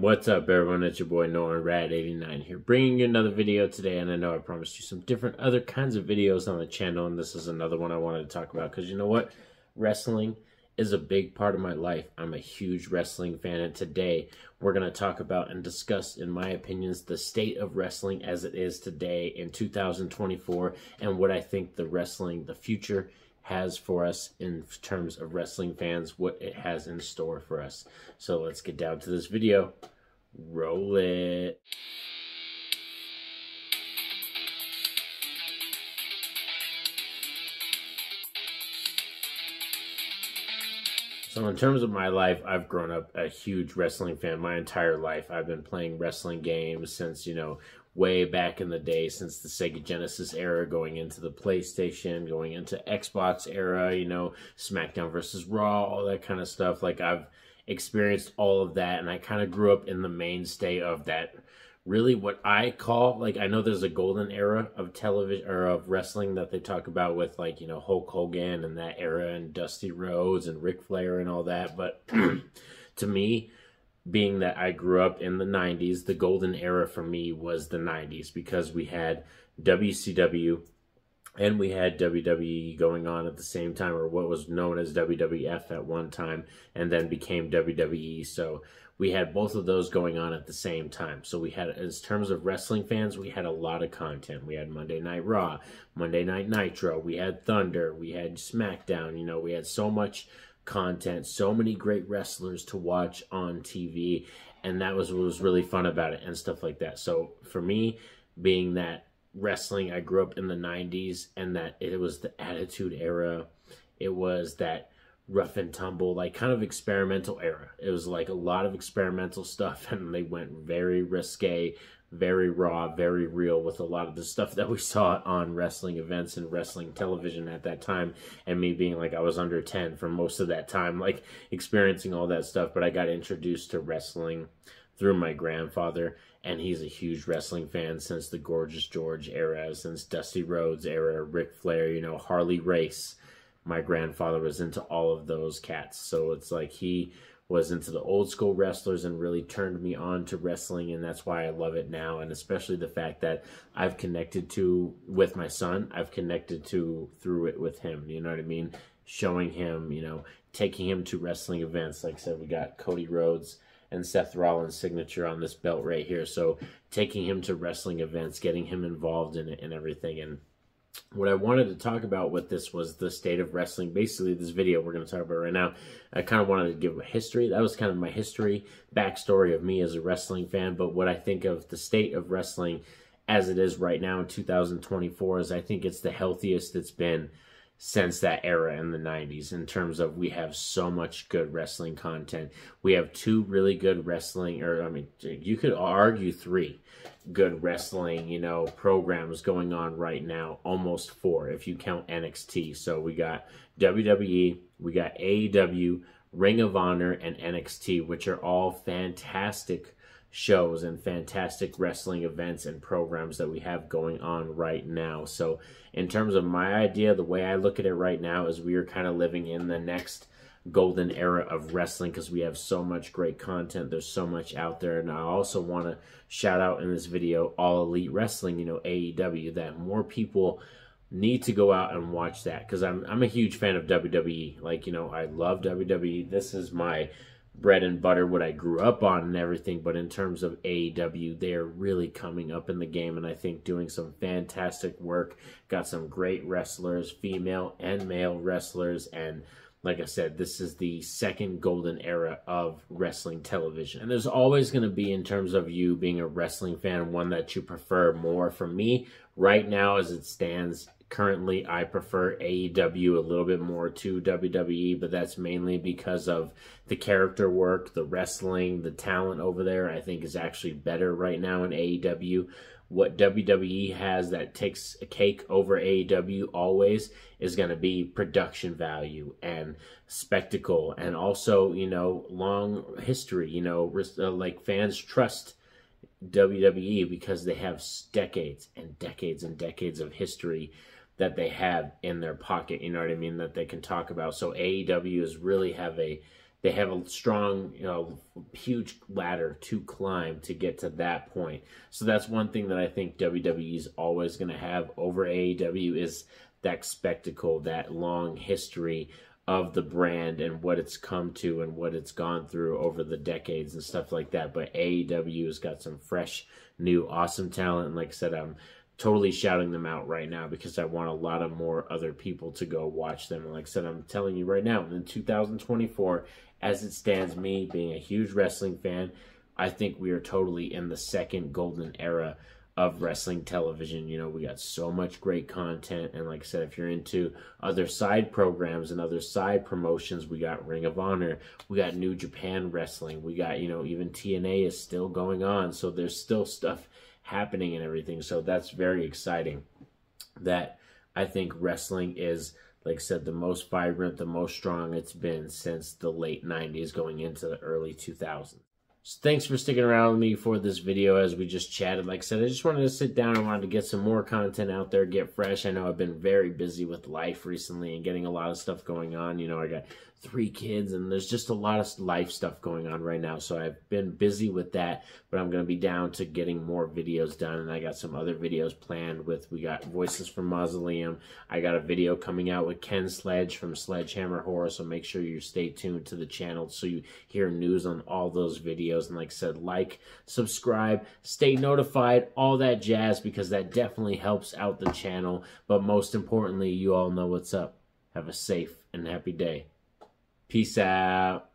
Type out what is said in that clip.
What's up, everyone? It's your boy Norin Radd89 here, bringing you another video today. And I know I promised you some different other kinds of videos on the channel, and this is another one I wanted to talk about because you know what? Wrestling is a big part of my life. I'm a huge wrestling fan, and today we're going to talk about and discuss, in my opinions, the state of wrestling as it is today in 2024 and what I think the wrestling, the future has for us in terms of wrestling fans, what it has in store for us. So let's get down to this video. Roll it. So in terms of my life, I've grown up a huge wrestling fan my entire life. I've been playing wrestling games since, you know, way back in the day since the Sega Genesis era, going into the PlayStation, going into Xbox era, you know, SmackDown versus Raw, all that kind of stuff. Like I've experienced all of that, and I kind of grew up in the mainstay of that. Really, what I call like I know there's a golden era of television or of wrestling that they talk about with like you know Hulk Hogan and that era and Dusty Rhodes and Ric Flair and all that, but to me being that I grew up in the 90s, the golden era for me was the 90s because we had WCW and we had WWE going on at the same time, or what was known as WWF at one time, and then became WWE. So we had both of those going on at the same time. So we had, in terms of wrestling fans, we had a lot of content. We had Monday Night Raw, Monday Night Nitro, we had Thunder, we had SmackDown. You know, we had so much content, so many great wrestlers to watch on TV, and that was what was really fun about it and stuff like that. So for me, being that wrestling, I grew up in the 90s and that it was the attitude era, it was that rough and tumble, like kind of experimental era. It was like a lot of experimental stuff, and they went very risque, very raw, very real with a lot of the stuff that we saw on wrestling events and wrestling television at that time. And me being like, I was under 10 for most of that time, like experiencing all that stuff. But I got introduced to wrestling through my grandfather, and he's a huge wrestling fan since the Gorgeous George era, since Dusty Rhodes era, Ric Flair, you know, Harley Race. My grandfather was into all of those cats. So it's like he was into the old school wrestlers and really turned me on to wrestling and that's why I love it now. And especially the fact that I've connected to with my son I've connected to through it with him you know what I mean? Showing him you know taking him to wrestling events. Like I said we got Cody Rhodes and Seth Rollins signature on this belt right here. So taking him to wrestling events getting him involved in it and everything and what I wanted to talk about with this was the state of wrestling. Basically, this video we're going to talk about right now, I kind of wanted to give a history. That was kind of my history, backstory of me as a wrestling fan. But what I think of the state of wrestling as it is right now in 2024 is I think it's the healthiest it's been since that era in the 90s in terms of we have so much good wrestling content. We have two really good wrestling, or I mean, you could argue three good wrestling, you know, programs going on right now, almost four if you count NXT. So we got WWE, we got AEW, Ring of Honor, and NXT, which are all fantastic shows and fantastic wrestling events and programs that we have going on right now. So, in terms of my idea, the way I look at it right now is we are kind of living in the next golden era of wrestling because we have so much great content. There's so much out there. And I also want to shout out in this video All Elite Wrestling, you know, AEW, that more people need to go out and watch that because I'm, I'm a huge fan of WWE. Like, you know, I love WWE. This is my bread and butter, what I grew up on and everything. But in terms of AEW, they're really coming up in the game and I think doing some fantastic work. Got some great wrestlers, female and male wrestlers. And like I said, this is the second golden era of wrestling television. And there's always going to be, in terms of you being a wrestling fan, one that you prefer more. For me, right now, as it stands, currently I prefer AEW a little bit more to WWE, but that's mainly because of the character work, the wrestling, the talent over there. I think is actually better right now in AEW. What WWE has that takes a cake over AEW always is going to be production value and spectacle, and also you know long history. You know, uh, like fans trust WWE because they have decades and decades and decades of history that they have in their pocket, you know what I mean, that they can talk about. So AEW is really have a they have a strong, you know, huge ladder to climb to get to that point. So that's one thing that I think WWE is always going to have over AEW is that spectacle, that long history of the brand and what it's come to and what it's gone through over the decades and stuff like that. But AEW has got some fresh, new, awesome talent. And like I said, I'm totally shouting them out right now because I want a lot of more other people to go watch them. And like I said, I'm telling you right now, in 2024, as it stands, me being a huge wrestling fan, I think we are totally in the second golden era of wrestling television. You know, we got so much great content. And like I said, if you're into other side programs and other side promotions, we got Ring of Honor, we got New Japan Wrestling, we got, you know, even TNA is still going on. So there's still stuff happening and everything. So that's very exciting that I think wrestling is like I said, the most vibrant, the most strong it's been since the late 90s going into the early 2000s. Thanks for sticking around with me for this video as we just chatted. Like I said, I just wanted to sit down and wanted to get some more content out there, get fresh. I know I've been very busy with life recently and getting a lot of stuff going on. You know, I got three kids and there's just a lot of life stuff going on right now so i've been busy with that but i'm going to be down to getting more videos done and i got some other videos planned with we got voices from mausoleum i got a video coming out with ken sledge from sledgehammer horror so make sure you stay tuned to the channel so you hear news on all those videos and like said like subscribe stay notified all that jazz because that definitely helps out the channel. But most importantly you all know what's up. Have a safe and happy day. Peace out.